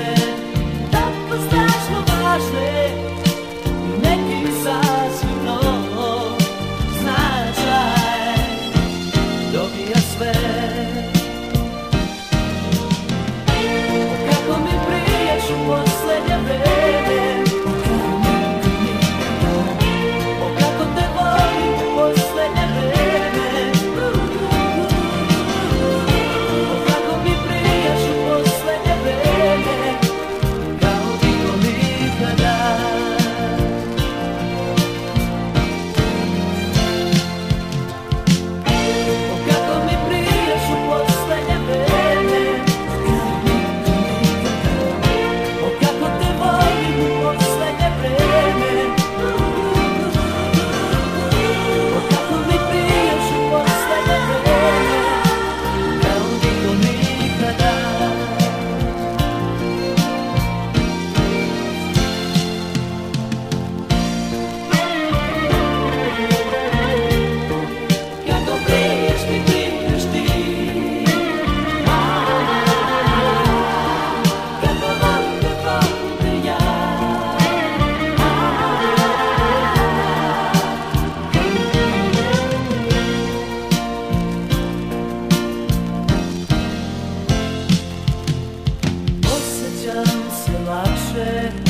said Yeah.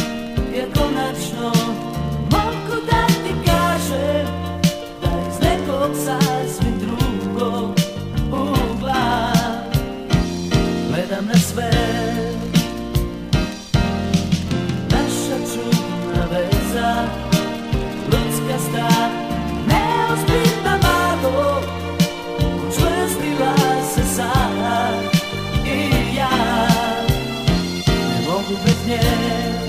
Ne mogu